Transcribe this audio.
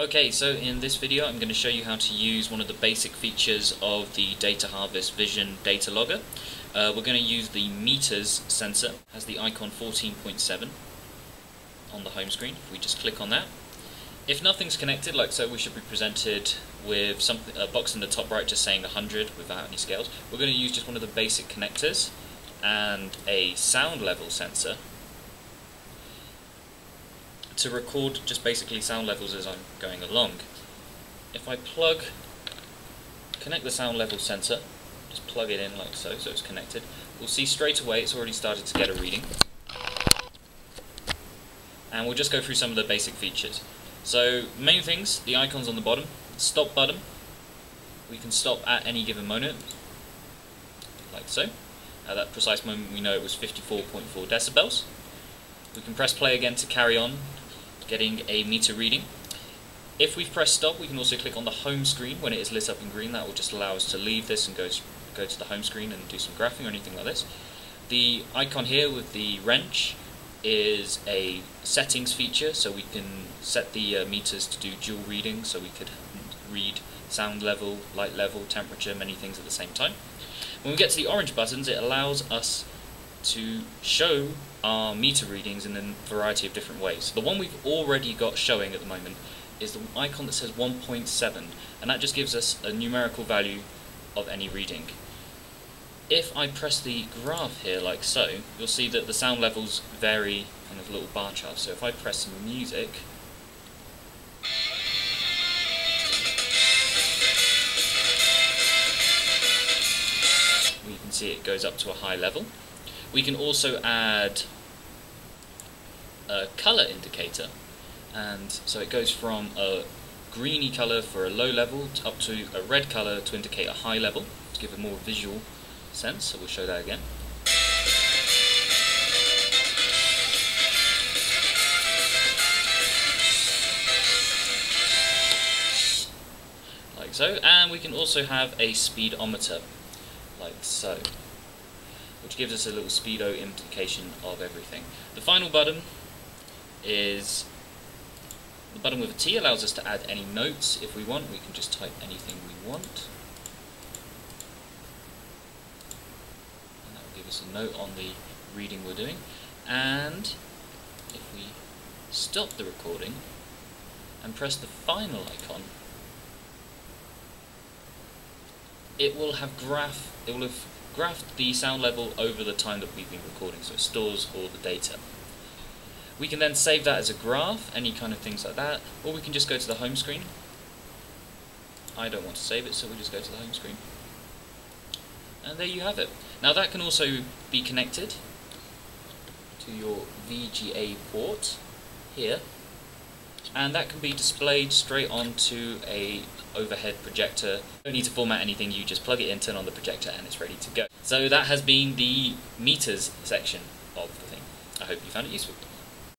Okay, so in this video I'm going to show you how to use one of the basic features of the Data Harvest Vision Data Logger. Uh, we're going to use the meters sensor, has the icon 14.7 on the home screen. If we just click on that. If nothing's connected, like so, we should be presented with something, a box in the top right just saying 100 without any scales. We're going to use just one of the basic connectors and a sound level sensor to record just basically sound levels as I'm going along. If I plug, connect the sound level sensor, just plug it in like so, so it's connected, we'll see straight away it's already started to get a reading. And we'll just go through some of the basic features. So, main things, the icons on the bottom, stop button, we can stop at any given moment, like so. At that precise moment we know it was 54.4 decibels. We can press play again to carry on getting a meter reading. If we've pressed stop, we can also click on the home screen when it is lit up in green. That will just allow us to leave this and go to, go to the home screen and do some graphing or anything like this. The icon here with the wrench is a settings feature, so we can set the uh, meters to do dual reading, so we could read sound level, light level, temperature, many things at the same time. When we get to the orange buttons, it allows us to show our meter readings in a variety of different ways. The one we've already got showing at the moment is the icon that says 1.7 and that just gives us a numerical value of any reading. If I press the graph here like so, you'll see that the sound levels vary kind of little bar charts. So if I press some music, we can see it goes up to a high level. We can also add a color indicator. And so it goes from a greeny color for a low level up to a red color to indicate a high level to give a more visual sense. So we'll show that again. Like so. And we can also have a speedometer like so which gives us a little speedo indication of everything. The final button is the button with a T allows us to add any notes if we want. We can just type anything we want. And that will give us a note on the reading we're doing. And if we stop the recording and press the final icon, it will have graph, it will have graphed the sound level over the time that we've been recording, so it stores all the data. We can then save that as a graph, any kind of things like that, or we can just go to the home screen. I don't want to save it, so we just go to the home screen. And there you have it. Now that can also be connected to your VGA port here, and that can be displayed straight onto a overhead projector. You don't need to format anything, you just plug it in, turn on the projector, and it's ready to go. So that has been the meters section of the thing. I hope you found it useful.